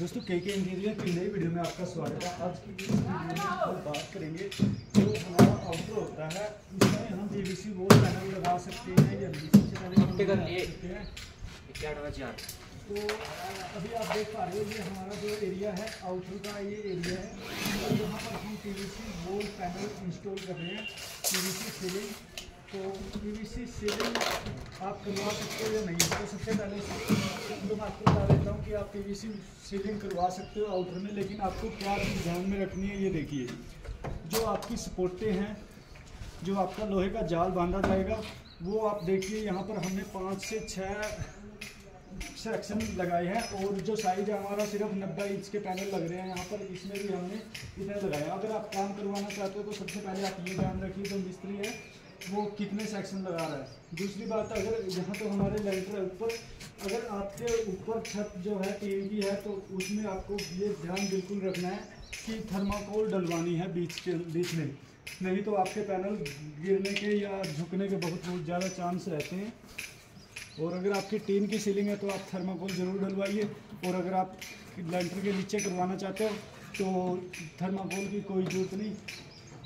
दोस्तों के के इंटीरियर की नई वीडियो में आपका स्वागत है। आज की इस वीडियो में हम बात करेंगे जो हमारा आउटर होता है इसमें हम पीवीसी वॉल पैनल लगा सकते हैं या बीसी से लगा सकते हैं। तो अभी आप देख पा रहे हो ये हमारा जो एरिया है आउटर का ये एरिया है। और यहाँ पर हम T V C wall panel install कर रहे हैं। टी वी सी सीलिंग तो पीवीसी सीलिंग आप करवा सकते हो या नहीं तो सबसे पहले तो मैं आपको बता देता हूँ कि आप पीवीसी सीलिंग करवा सकते हो आउटर में, लेकिन आपको क्या चीज़ ध्यान में रखनी है ये देखिए। जो आपकी सपोर्टें हैं, जो आपका लोहे का जाल बांधा जाएगा, वो आप देखिए, यहाँ पर हमने पाँच से छः सेक्शन लगाए हैं, और जो साइज़ है हमारा सिर्फ़ नब्बे इंच के पैनल लग रहे हैं, यहाँ पर इसमें भी हमने इतने लगाए हैं। अगर आप काम करवाना चाहते हो तो सबसे पहले आप ये ध्यान रखिए, जो मिस्त्री है वो कितने सेक्शन लगा रहा है? दूसरी बात, अगर यहाँ तो हमारे लेंटर है ऊपर, अगर आपके ऊपर छत जो है टीन की है तो उसमें आपको ये ध्यान बिल्कुल रखना है कि थर्माकोल डलवानी है बीच के, बीच में। नहीं तो आपके पैनल गिरने के या झुकने के बहुत बहुत ज़्यादा चांस रहते हैं। और अगर आपकी टीन की सीलिंग है तो आप थर्माकोल ज़रूर डलवाइए। और अगर आप लेंटर के नीचे करवाना चाहते हो तो थर्माकोल की कोई ज़रूरत नहीं।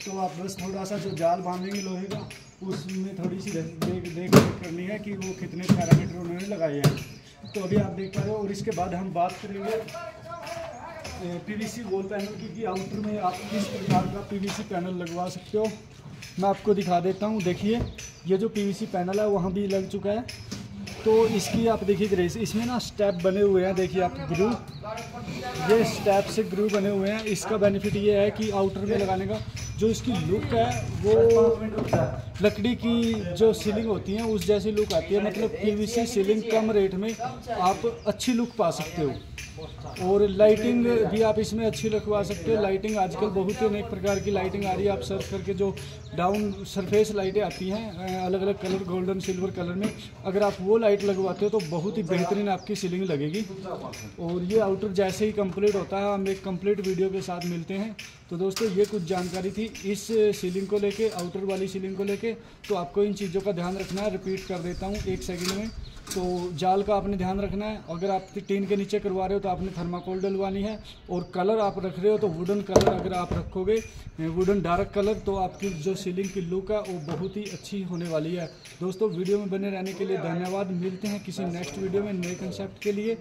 तो आप बस थोड़ा सा जो जाल बांधेंगे लोहे का, उसमें थोड़ी सी देख देख करनी है कि वो कितने पैरामीटर उन्होंने लगाए हैं। तो अभी आप देख पा रहे हो, और इसके बाद हम बात करेंगे पीवीसी वॉल पैनल की, कि आउटर में आप किस प्रकार का पीवीसी पैनल लगवा सकते हो। मैं आपको दिखा देता हूँ, देखिए, ये जो पीवीसी पैनल है, वहाँ भी लग चुका है। तो इसकी आप देखिए ग्रेस इसमें ना स्टेप बने हुए हैं, देखिए आप ग्रू ये स्टेप से ग्रू बने हुए हैं। इसका बेनिफिट ये है कि आउटर में लगाने का जो इसकी लुक है, वो लकड़ी की जो सीलिंग होती है, उस जैसी लुक आती है। मतलब पीवीसी सीलिंग कम रेट में आप अच्छी लुक पा सकते हो। और लाइटिंग भी आप इसमें अच्छी रखवा सकते हो। लाइटिंग आजकल बहुत ही अनेक प्रकार की लाइटिंग आ रही है। आप सर्च करके जो डाउन सरफेस लाइटें आती हैं अलग अलग कलर गोल्डन सिल्वर कलर में, अगर आप वो लाइट लगवाते हो तो बहुत ही बेहतरीन आपकी सीलिंग लगेगी। और ये आउटर जैसे ही कंप्लीट होता है, हम एक कंप्लीट वीडियो के साथ मिलते हैं। तो दोस्तों, ये कुछ जानकारी थी। इस सीलिंग को लेके आउटर वाली सीलिंग को लेके तो आपको इन चीज़ों का ध्यान रखना है। रिपीट कर देता हूँ एक सेकंड में। तो जाल का आपने ध्यान रखना है। अगर आप टीन के नीचे करवा रहे हो तो आपने थर्माकोल डलवानी है। और कलर आप रख रहे हो तो वुडन कलर अगर आप रखोगे वुडन डार्क कलर तो आपकी जो सीलिंग की लुक है, वो बहुत ही अच्छी होने वाली है। दोस्तों, वीडियो में बने रहने के लिए धन्यवाद। मिलते हैं किसी नेक्स्ट वीडियो में नए कंसेप्ट के लिए।